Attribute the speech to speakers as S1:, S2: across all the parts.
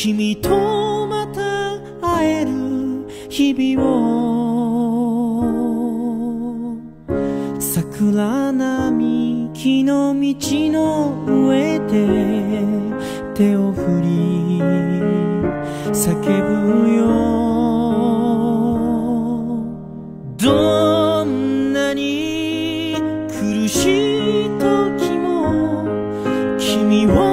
S1: 君とまた会える日々を桜並木の道の上で手を振り叫ぶよどんなに苦しい時も君を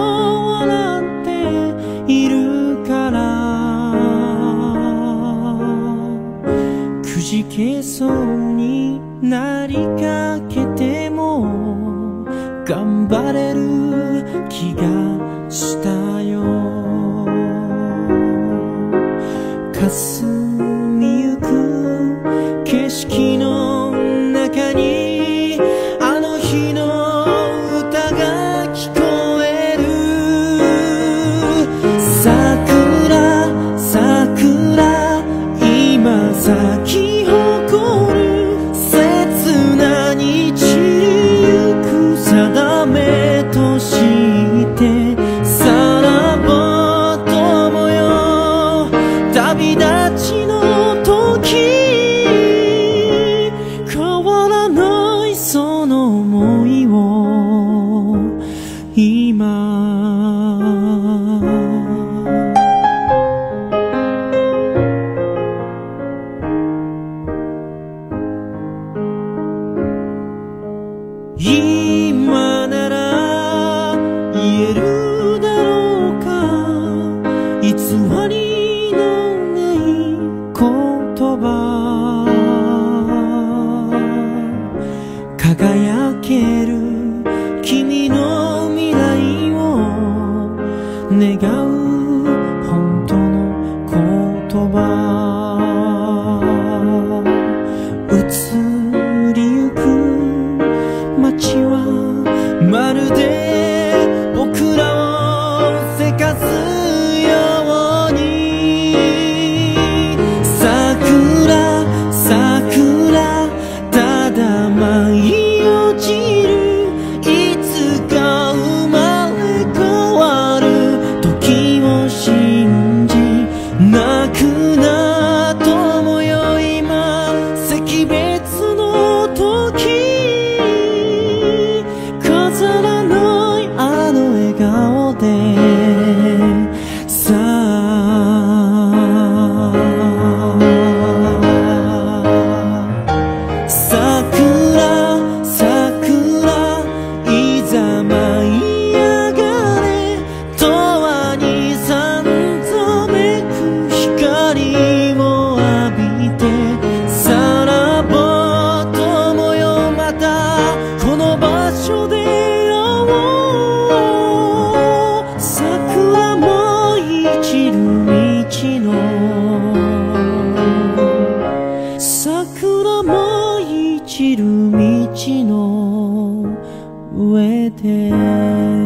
S1: じけそうになりかけても頑張れる気がしたよ。霞みゆく景色今なら言えるだろうか。偽りのない言葉。輝ける君の未来を。願う本当の言葉。waiting.